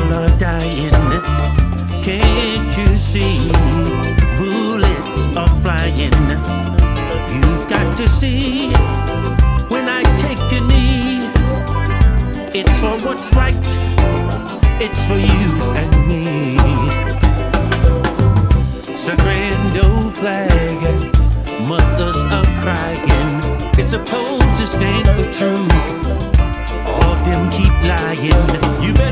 people are dying. Can't you see? Bullets are flying. You've got to see when I take a knee. It's for what's right, it's for you and me. It's flag, mothers are crying. It's supposed to stand for truth. All them keep lying. You better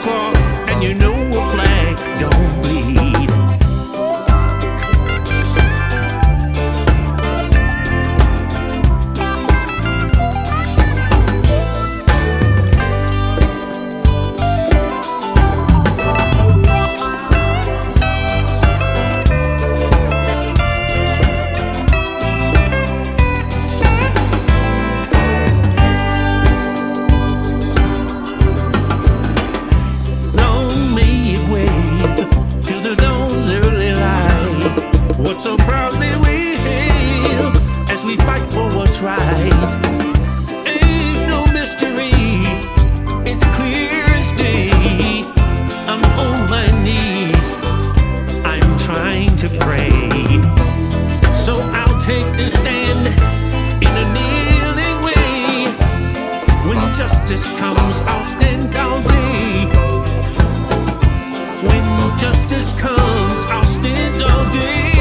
Cloth, and you know a flag don't What so proudly we hail as we fight for what's right. Ain't no mystery, it's clear as day. I'm on my knees, I'm trying to pray. So I'll take this stand in a kneeling way. When justice comes, I'll stand all day. When justice comes, I'll stand all day.